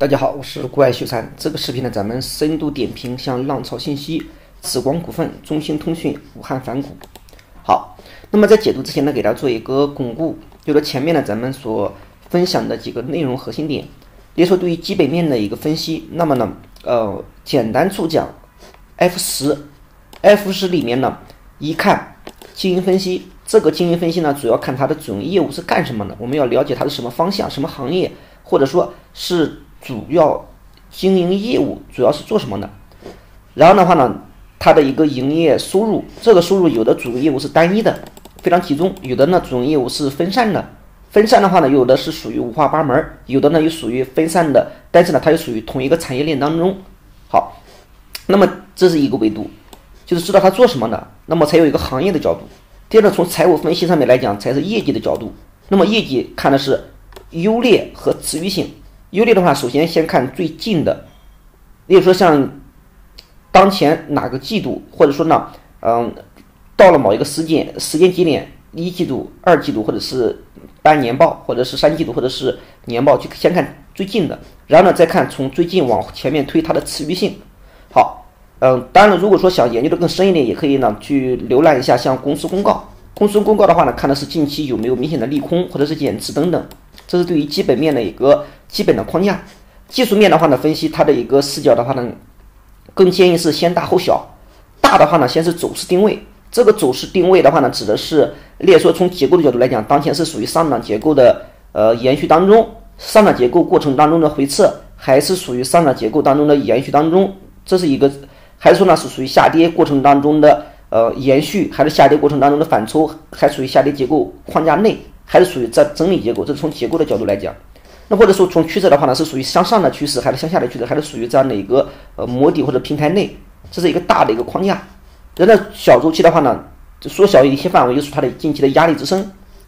大家好，我是国外秀才。这个视频呢，咱们深度点评像浪潮信息、紫光股份、中兴通讯、武汉凡股。好，那么在解读之前呢，给大家做一个巩固，就是前面呢咱们所分享的几个内容核心点。比如说对于基本面的一个分析，那么呢，呃，简单处讲，F 十，F 十里面呢，一看经营分析，这个经营分析呢，主要看它的主营业务是干什么的，我们要了解它是什么方向、什么行业，或者说是。主要经营业务主要是做什么的？然后的话呢，它的一个营业收入，这个收入有的主营业务是单一的，非常集中；有的呢主营业务是分散的，分散的话呢，有的是属于五花八门，有的呢又属于分散的，但是呢它又属于同一个产业链当中。好，那么这是一个维度，就是知道它做什么的，那么才有一个行业的角度。第二呢，从财务分析上面来讲，才是业绩的角度。那么业绩看的是优劣和持续性。优劣的话，首先先看最近的，例如说像当前哪个季度，或者说呢，嗯，到了某一个时间时间节点，一季度、二季度，或者是单年报，或者是三季度，或者是年报，就先看最近的，然后呢再看从最近往前面推它的持续性。好，嗯，当然了，如果说想研究的更深一点，也可以呢去浏览一下像公司公告，公司公告的话呢，看的是近期有没有明显的利空或者是减持等等。这是对于基本面的一个基本的框架，技术面的话呢，分析它的一个视角的话呢，更建议是先大后小。大的话呢，先是走势定位。这个走势定位的话呢，指的是，例如说从结构的角度来讲，当前是属于上涨结构的呃延续当中，上涨结构过程当中的回撤，还是属于上涨结构当中的延续当中？这是一个，还是说呢是属于下跌过程当中的呃延续，还是下跌过程当中的反抽，还属于下跌结构框架内？还是属于在整理结构，这是从结构的角度来讲。那或者说从趋势的话呢，是属于向上的趋势，还是向下的趋势，还是属于这样的一个呃模底或者平台内？这是一个大的一个框架。然后小周期的话呢，就缩小一些范围，就是它的近期的压力支撑。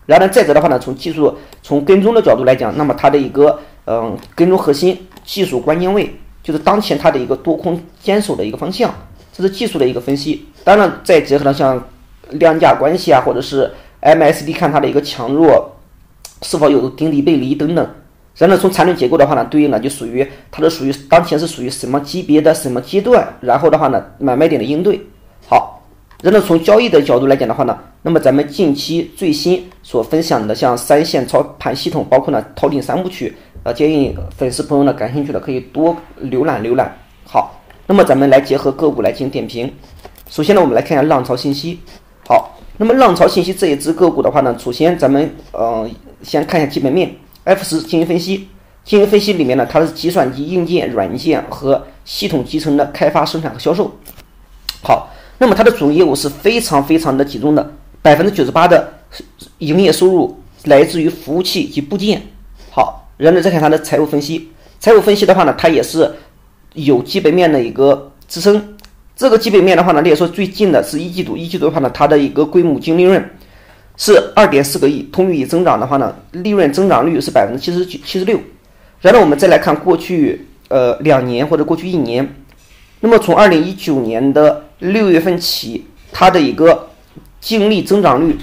然后呢，再者的话呢，从技术从跟踪的角度来讲，那么它的一个嗯跟踪核心技术关键位，就是当前它的一个多空坚守的一个方向，这是技术的一个分析。当然，再结合了像量价关系啊，或者是。MSD 看它的一个强弱，是否有顶底背离等等。然后从缠论结构的话呢，对应呢就属于它的属于当前是属于什么级别的什么阶段，然后的话呢买卖点的应对。好，然后从交易的角度来讲的话呢，那么咱们近期最新所分享的像三线操盘系统，包括呢头顶三部曲，呃，建议粉丝朋友呢感兴趣的可以多浏览浏览。好，那么咱们来结合个股来进行点评。首先呢，我们来看一下浪潮信息。好。那么浪潮信息这一只个股的话呢，首先咱们呃先看一下基本面，F 十进行分析，进行分析里面呢，它是计算机硬件、软件和系统集成的开发、生产和销售。好，那么它的主营业务是非常非常的集中的，百分之九十八的营业收入来自于服务器及部件。好，然后再看它的财务分析，财务分析的话呢，它也是有基本面的一个支撑。这个基本面的话呢，例如说最近的是一季度，一季度的话呢，它的一个规模净利润是二点四个亿，同比增长的话呢，利润增长率是百分之七十九七十六。然后我们再来看过去呃两年或者过去一年，那么从二零一九年的六月份起，它的一个净利增长率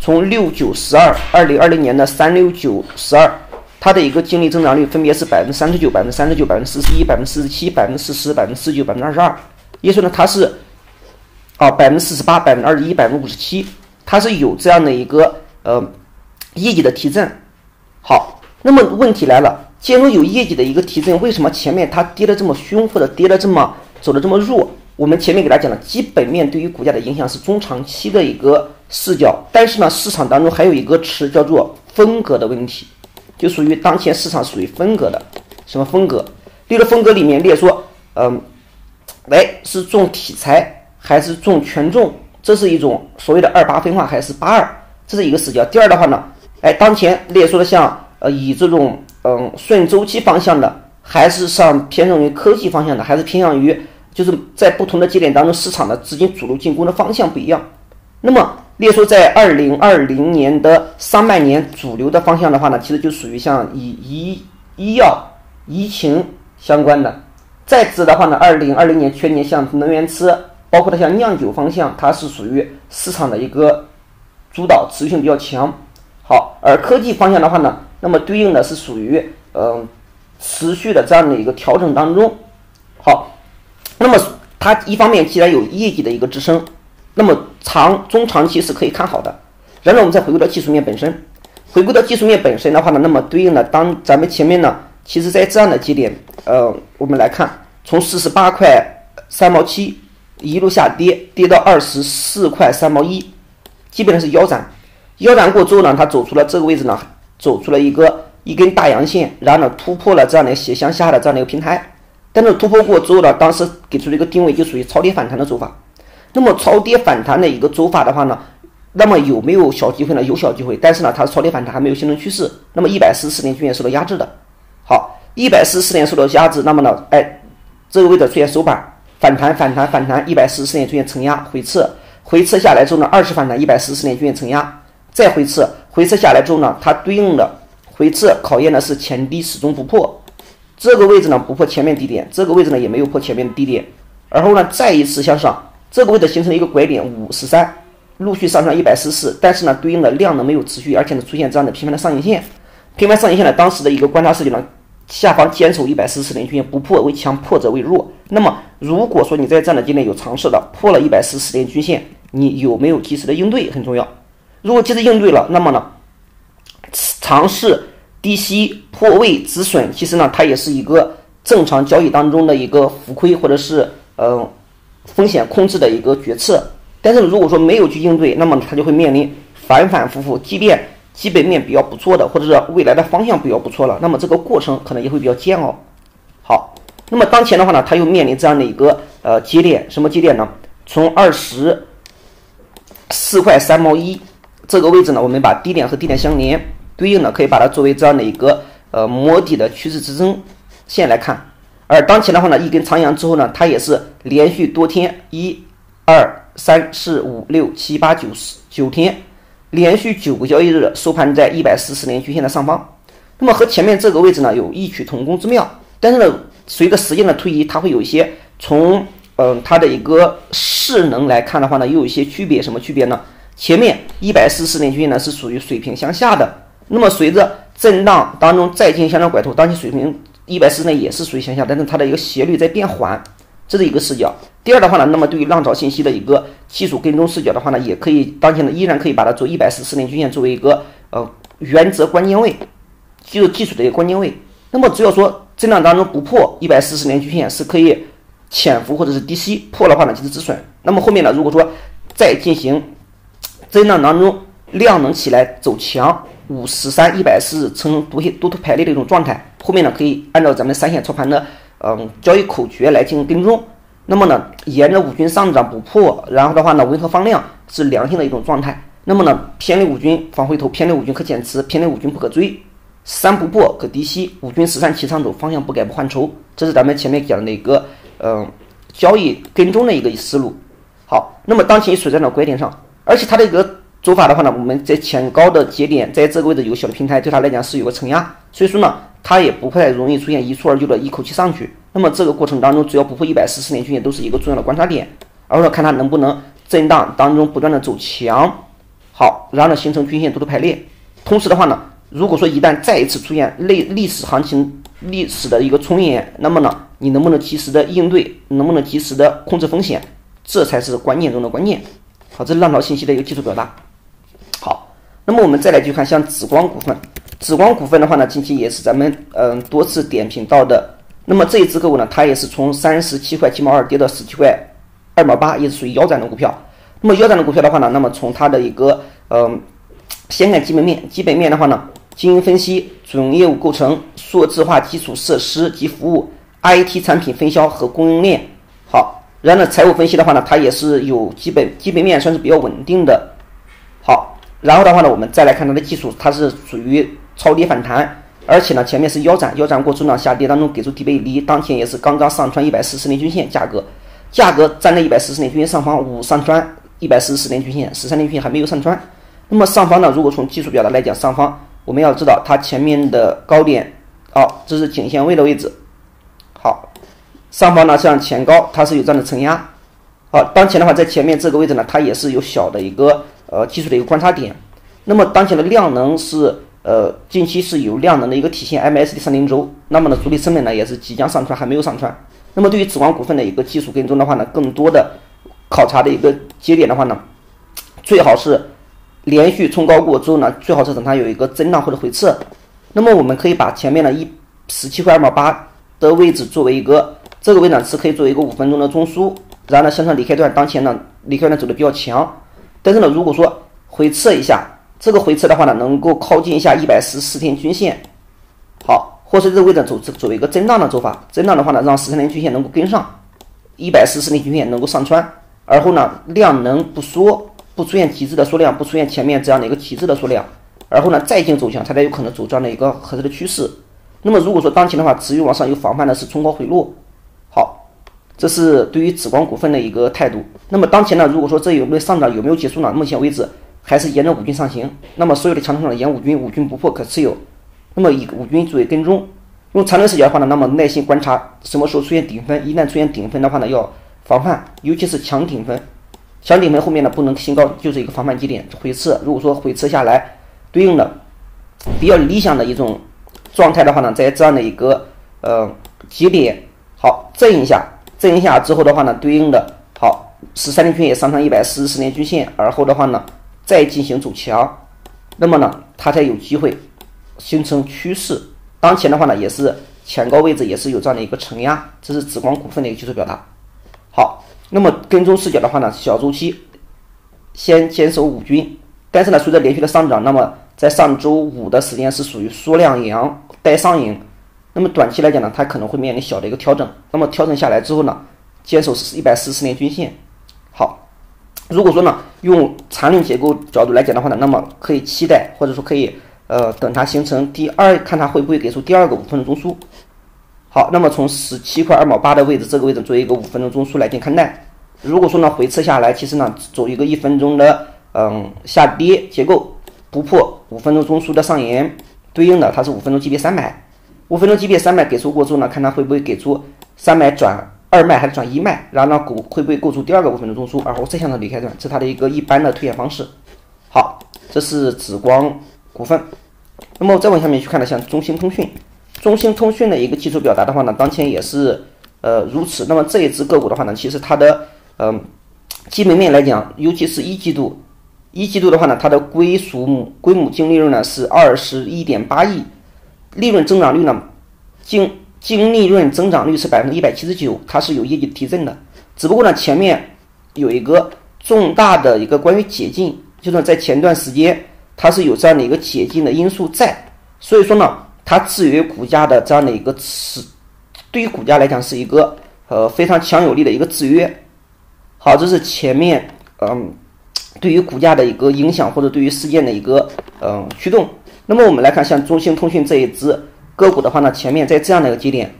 从六九十二，二零二零年的三六九十二，它的一个净利增长率分别是百分之三十九、百分之三十九、百分之四十一、百分之四十七、百分之四十、百分之四十九、百分之二十二。也就是说呢，它是啊百分之四十八、百分之二十一、百分之五十七，它是有这样的一个呃业绩的提振。好，那么问题来了，既然有业绩的一个提振，为什么前面它跌的这么凶，或者跌的这么走的这么弱？我们前面给大家讲了，基本面对于股价的影响是中长期的一个视角，但是呢，市场当中还有一个词叫做风格的问题，就属于当前市场属于风格的什么风格？例如风格里面列说，嗯。哎，是重题材还是重权重？这是一种所谓的二八分化还是八二？这是一个视角。第二的话呢，哎，当前列出的像呃以这种嗯顺周期方向的，还是上偏重于科技方向的，还是偏向于就是在不同的节点当中，市场的资金主流进攻的方向不一样。那么列出在二零二零年的上半年主流的方向的话呢，其实就属于像以医医药、疫情相关的。再指的话呢，二零二零年全年像能源车，包括它像酿酒方向，它是属于市场的一个主导，持续性比较强。好，而科技方向的话呢，那么对应的是属于嗯持续的这样的一个调整当中。好，那么它一方面既然有业绩的一个支撑，那么长中长期是可以看好的。然后我们再回归到技术面本身，回归到技术面本身的话呢，那么对应的当咱们前面呢，其实在这样的节点，呃，我们来看，从四十八块三毛七一路下跌，跌到二十四块三毛一，基本上是腰斩。腰斩过之后呢，它走出了这个位置呢，走出了一个一根大阳线，然后呢突破了这样的斜向下的这样的一个平台。但是突破过之后呢，当时给出了一个定位，就属于超跌反弹的走法。那么超跌反弹的一个走法的话呢，那么有没有小机会呢？有小机会，但是呢，它是超跌反弹，还没有形成趋势。那么一百四十年均线受到压制的。好，一百四十年受到压制，那么呢，哎，这个位置出现收板反弹，反弹，反弹，一百四十四点出现承压回撤，回撤下来之后呢，二次反弹，一百四十四点出现承压。再回撤，回撤下来之后呢，它对应的回撤考验的是前低始终不破，这个位置呢不破前面低点，这个位置呢也没有破前面的低点，而后呢再一次向上，这个位置形成了一个拐点五十三，陆续上涨一百四十，但是呢对应的量呢没有持续，而且呢出现这样的频繁的上影线，频繁上影线呢当时的一个观察视角呢，下方坚守一百四十年均线不破为强，破者为弱。那么如果说你在这样的节点有尝试的破了一百四十年均线，你有没有及时的应对很重要。如果及时应对了，那么呢，尝试低吸破位止损，其实呢，它也是一个正常交易当中的一个浮亏或者是呃风险控制的一个决策。但是如果说没有去应对，那么它就会面临反反复复，即便基本面比较不错的，或者是未来的方向比较不错了，那么这个过程可能也会比较煎熬。好，那么当前的话呢，它又面临这样的一个呃节点，什么节点呢？从二十四块三毛一。这个位置呢，我们把低点和低点相连，对应的可以把它作为这样的一个呃摸底的趋势支撑线来看。而当前的话呢，一根长阳之后呢，它也是连续多天，一、二、三、四、五、六、七、八、九十九天，连续九个交易日收盘在一百四十年均线的上方。那么和前面这个位置呢有异曲同工之妙，但是呢，随着时间的推移，它会有一些从嗯它的一个势能来看的话呢，又有一些区别。什么区别呢？前面一百四十年均线呢是属于水平向下的，那么随着震荡当中再进行向上拐头，当前水平一百四十呢也是属于向下，但是它的一个斜率在变缓，这是一个视角。第二的话呢，那么对于浪潮信息的一个技术跟踪视角的话呢，也可以当前呢依然可以把它做一百四十年均线作为一个呃原则关键位，就是技术的一个关键位。那么只要说震荡当中不破一百四十年均线是可以潜伏或者是低吸，破的话呢就是止损。那么后面呢，如果说再进行震荡当中量能起来走强，五十三一百四呈多多头排列的一种状态，后面呢可以按照咱们三线操盘的嗯交易口诀来进行跟踪。那么呢，沿着五均上涨不破，然后的话呢，温和放量是良性的一种状态。那么呢，偏离五均防回头，偏离五均可减持，偏离五均不可追，三不破可低吸，五均十三齐上走，方向不改不换筹，这是咱们前面讲的一个嗯交易跟踪的一个思路。好，那么当前处在的拐点上。而且它的一个走法的话呢，我们在前高的节点，在这个位置有个小的平台，对它来讲是有个承压，所以说呢，它也不太容易出现一蹴而就的一口气上去。那么这个过程当中，只要不破一百四十年均线，都是一个重要的观察点，而后看它能不能震荡当中不断的走强，好，然后呢形成均线多头排列。同时的话呢，如果说一旦再一次出现类历史行情历史的一个重演，那么呢，你能不能及时的应对，能不能及时的控制风险，这才是关键中的关键。好，这是浪潮信息的一个技术表达。好，那么我们再来去看像紫光股份，紫光股份的话呢，近期也是咱们嗯多次点评到的。那么这一只个股呢，它也是从三十七块七毛二跌到十七块二毛八，也是属于腰斩的股票。那么腰斩的股票的话呢，那么从它的一个嗯，先看基本面，基本面的话呢，经营分析、准业务构成、数字化基础设施及服务、IT 产品分销和供应链。好。然后呢，财务分析的话呢，它也是有基本基本面算是比较稳定的。好，然后的话呢，我们再来看它的技术，它是属于超跌反弹，而且呢，前面是腰斩，腰斩过中呢下跌当中给出底背离，当前也是刚刚上穿一百四十年均线，价格价格站在一百四十年均线上方，五上穿一百四十年均线，十三年均线还没有上穿。那么上方呢，如果从技术表达来讲，上方我们要知道它前面的高点，好，这是颈线位的位置。好上方呢，像前高，它是有这样的承压。好，当前的话，在前面这个位置呢，它也是有小的一个呃技术的一个观察点。那么当前的量能是呃，近期是有量能的一个体现，M S D 三零轴，那么呢，主力成本呢也是即将上传，还没有上传。那么对于紫光股份的一个技术跟踪的话呢，更多的考察的一个节点的话呢，最好是连续冲高过之后呢，最好是等它有一个震荡或者回撤。那么我们可以把前面的一十七块二毛八的位置作为一个这个位置呢是可以作为一个五分钟的中枢，然后呢，向上离开段，当前呢离开段走的比较强，但是呢，如果说回撤一下。这个回撤的话呢，能够靠近一下一百十四天均线，好，或是这个位置走走一个震荡的走法，震荡的话呢，让十三天均线能够跟上，一百四十四天均线能够上穿，而后呢，量能不缩，不出现极致的缩量，不出现前面这样的一个极致的缩量，而后呢，再进走强，它才有可能走这样的一个合适的趋势。那么如果说当前的话，持续往上有防范的是冲高回落，好，这是对于紫光股份的一个态度。那么当前呢，如果说这有没有上涨有没有结束呢？目前为止。还是沿着五均上行，那么所有的强头上沿五均，五均不破可持有。那么以五均作为跟踪，用长轮视角的话呢，那么耐心观察什么时候出现顶分，一旦出现顶分的话呢，要防范，尤其是强顶分，强顶分后面呢不能新高，就是一个防范基点回撤。如果说回撤下来，对应的比较理想的一种状态的话呢，在这样的一个呃节点，好震一下，震一下之后的话呢，对应的好十三天均线上穿一百四十四年均线，而后的话呢。再进行走强，那么呢，它才有机会形成趋势。当前的话呢，也是前高位置也是有这样的一个承压，这是紫光股份的一个技术表达。好，那么跟踪视角的话呢，小周期先坚守五均，但是呢，随着连续的上涨，那么在上周五的时间是属于缩量阳带上影，那么短期来讲呢，它可能会面临小的一个调整。那么调整下来之后呢，坚守是一百四十年均线。如果说呢，用缠论结构角度来讲的话呢，那么可以期待，或者说可以呃等它形成第二，看它会不会给出第二个五分钟中枢。好，那么从十七块二毛八的位置，这个位置作为一个五分钟中枢来进行看待。如果说呢回撤下来，其实呢走一个一分钟的嗯下跌结构，不破五分钟中枢的上沿，对应的它是五分钟级别三百，五分钟级别三百给出过之后呢，看它会不会给出三百转。二脉还是转一脉，然后呢，股会不会构筑第二个部分的中枢，而后再向上离开段，这是它的一个一般的推演方式。好，这是紫光股份。那么再往下面去看呢，像中兴通讯，中兴通讯的一个技术表达的话呢，当前也是呃如此。那么这一只个股的话呢，其实它的嗯基本面来讲，尤其是一季度，一季度的话呢，它的归属母归母净利润呢是二十一点八亿，利润增长率呢净。净利润增长率是百分之一百七十九，它是有业绩提振的。只不过呢，前面有一个重大的一个关于解禁，就是在前段时间它是有这样的一个解禁的因素在，所以说呢，它制约股价的这样的一个持，对于股价来讲是一个呃非常强有力的一个制约。好，这是前面嗯对于股价的一个影响或者对于事件的一个嗯驱动。那么我们来看像中兴通讯这一支。个股的话呢，前面在这样的一个节点，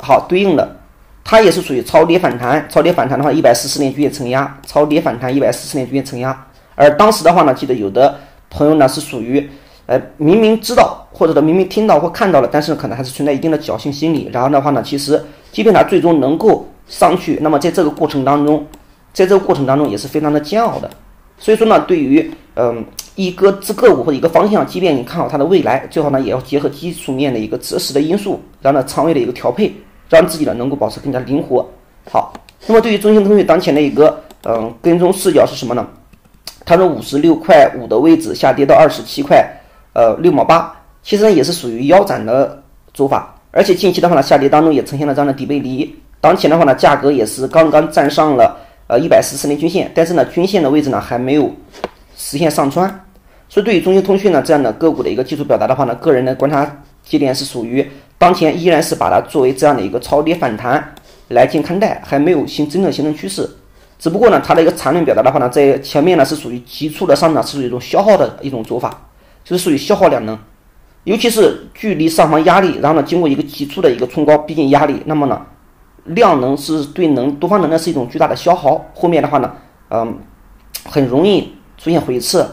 好对应的，它也是属于超跌反弹，超跌反弹的话，一百四十年均线承压，超跌反弹一百四十年均线承压。而当时的话呢，记得有的朋友呢是属于，呃，明明知道或者的明明听到或看到了，但是可能还是存在一定的侥幸心理。然后的话呢，其实即便它最终能够上去，那么在这个过程当中，在这个过程当中也是非常的煎熬的。所以说呢，对于嗯。一个只个股或者一个方向，即便你看好它的未来，最好呢也要结合技术面的一个择时的因素，然后呢仓位的一个调配，让自己呢能够保持更加灵活。好，那么对于中兴通讯当前的一个嗯跟踪视角是什么呢？它从五十六块五的位置下跌到二十七块呃六毛八，其实呢也是属于腰斩的走法，而且近期的话呢下跌当中也呈现了这样的底背离。当前的话呢价格也是刚刚站上了呃一百四十年均线，但是呢均线的位置呢还没有实现上穿。所以，对于中兴通讯呢这样的个股的一个技术表达的话呢，个人的观察节点是属于当前依然是把它作为这样的一个超跌反弹来进行看待，还没有形真正形成趋势。只不过呢，它的一个缠论表达的话呢，在前面呢是属于急促的上涨，是属于一种消耗的一种走法，就是属于消耗量能。尤其是距离上方压力，然后呢经过一个急促的一个冲高逼近压力，那么呢量能是对能多方能量是一种巨大的消耗，后面的话呢，嗯，很容易出现回撤。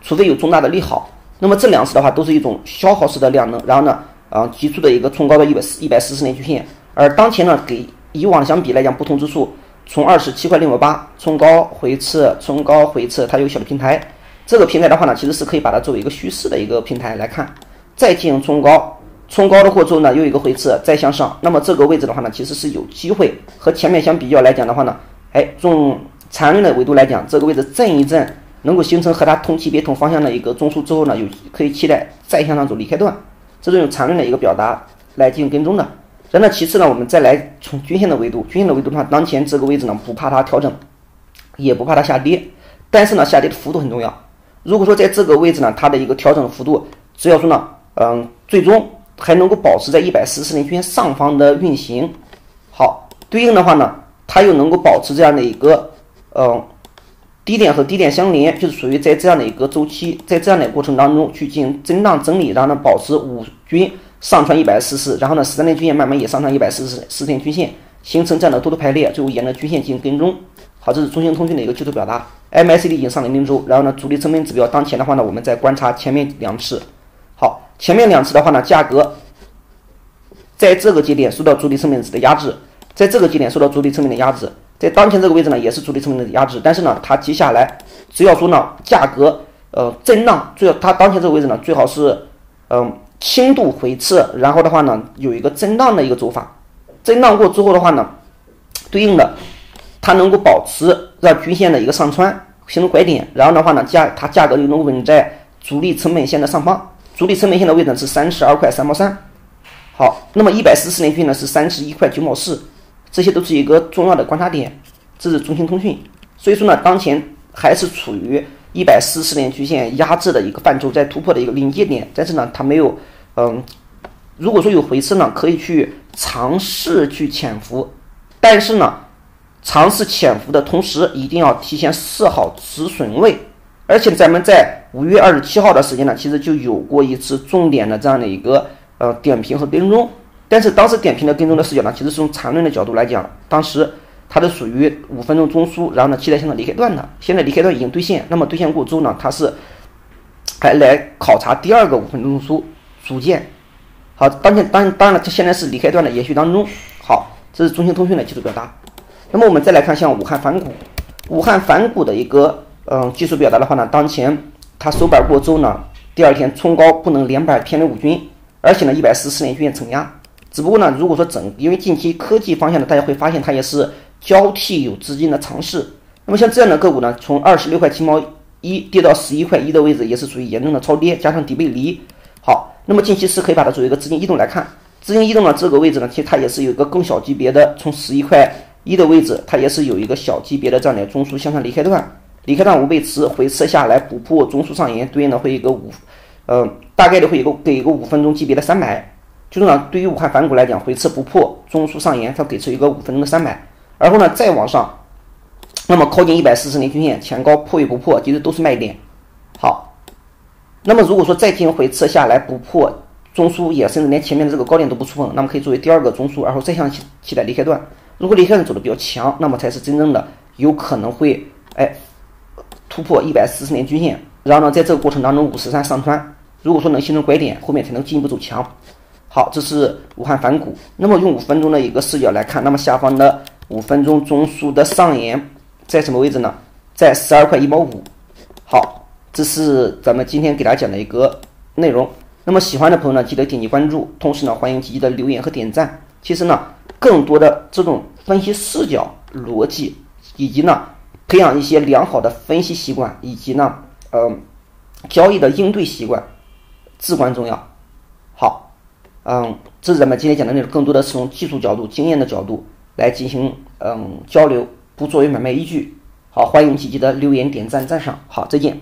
除非有重大的利好，那么这两次的话都是一种消耗式的量能，然后呢，啊，急速的一个冲高到一百四一百四十年均线，而当前呢，给以往相比来讲，不同之处，从二十七块六毛八冲高回撤，冲高回撤，它有小的平台，这个平台的话呢，其实是可以把它作为一个趋势的一个平台来看，再进行冲高，冲高了过之后呢，又一个回撤，再向上，那么这个位置的话呢，其实是有机会和前面相比较来讲的话呢，哎，从缠论的维度来讲，这个位置震一震，能够形成和它同级别同方向的一个中枢之后呢，有可以期待再向上走离开段，这是用缠论的一个表达来进行跟踪的。然后其次呢，我们再来从均线的维度，均线的维度的话，当前这个位置呢，不怕它调整，也不怕它下跌，但是呢，下跌的幅度很重要。如果说在这个位置呢，它的一个调整幅度，只要说呢，嗯，最终还能够保持在一百四十年均线上方的运行，好，对应的话呢，它又能够保持这样的一个，嗯，低点和低点相连，就是属于在这样的一个周期，在这样的过程当中去进行震荡整理，然后呢，保持五均。上穿一百四十，然后呢，十三天均线慢慢也上穿一百四十四天均线，形成这样的多头排列，最后沿着均线进行跟踪。好，这是中兴通讯的一个技术表达。MACD 已经上了零轴，然后呢，主力成本指标当前的话呢，我们再观察前面两次。好，前面两次的话呢，价格在这个节点受到主力成本值的压制，在这个节点受到主力成本的压制，在当前这个位置呢，也是主力成本的压制。但是呢，它接下来只要说呢，价格呃震荡，最它当前这个位置呢，最好是嗯。轻度回撤，然后的话呢，有一个震荡的一个走法，震荡过之后的话呢，对应的它能够保持让均线的一个上穿，形成拐点，然后的话呢，价它价格就能稳在主力成本线的上方，主力成本线的位置是三十二块三毛三，好，那么一百四十年均呢是三十一块九毛四，这些都是一个重要的观察点，这是中兴通讯，所以说呢，当前还是处于。一百四十年均线压制的一个范畴，在突破的一个临界点，但是呢，它没有，嗯，如果说有回撤呢，可以去尝试去潜伏，但是呢，尝试潜伏的同时，一定要提前设好止损位，而且咱们在五月二十七号的时间呢，其实就有过一次重点的这样的一个呃点评和跟踪，但是当时点评的跟踪的视角呢，其实是从缠论的角度来讲，当时。它是属于五分钟中枢，然后呢，期待向的离开段的。现在离开段已经兑现，那么兑现过之后呢，它是还来考察第二个五分钟中枢组件。好，当前当当然了，它现在是离开段的延续当中。好，这是中兴通讯的技术表达。那么我们再来看像武汉反股，武汉反股的一个嗯技术表达的话呢，当前它收板过之后呢，第二天冲高不能连板偏离五均，而且呢一百四十连均线承压。只不过呢，如果说整因为近期科技方向呢，大家会发现它也是。交替有资金的尝试，那么像这样的个股呢，从二十六块七毛一跌到十一块一的位置，也是属于严重的超跌，加上底背离。好，那么近期是可以把它作为一个资金异动来看，资金异动的这个位置呢，其实它也是有一个更小级别的，从十一块一的位置，它也是有一个小级别的这样的中枢向上离开段，离开段无背驰回撤下来补破中枢上沿，对应的会一个五，呃，大概率会一个给一个五分钟级别的三百，就是呢，对于武汉反股来讲，回撤不破中枢上沿，它给出一个五分钟的三百。然后呢，再往上，那么靠近一百四十年均线前高破与不破，其实都是卖点。好，那么如果说再进行回撤下来不破中枢，也甚至连前面的这个高点都不触碰，那么可以作为第二个中枢，然后再向期期待离开段。如果离开段走的比较强，那么才是真正的有可能会哎突破一百四十年均线，然后呢，在这个过程当中五十三上穿，如果说能形成拐点，后面才能进一步走强。好，这是武汉反股。那么用五分钟的一个视角来看，那么下方的。五分钟中枢的上沿在什么位置呢？在十二块一毛五。好，这是咱们今天给大家讲的一个内容。那么喜欢的朋友呢，记得点击关注，同时呢，欢迎积极的留言和点赞。其实呢，更多的这种分析视角、逻辑，以及呢，培养一些良好的分析习惯，以及呢，呃，交易的应对习惯，至关重要。好，嗯，这是咱们今天讲的内容，更多的是从技术角度、经验的角度。来进行嗯交流，不作为买卖依据。好，欢迎积极的留言、点赞、赞赏。好，再见。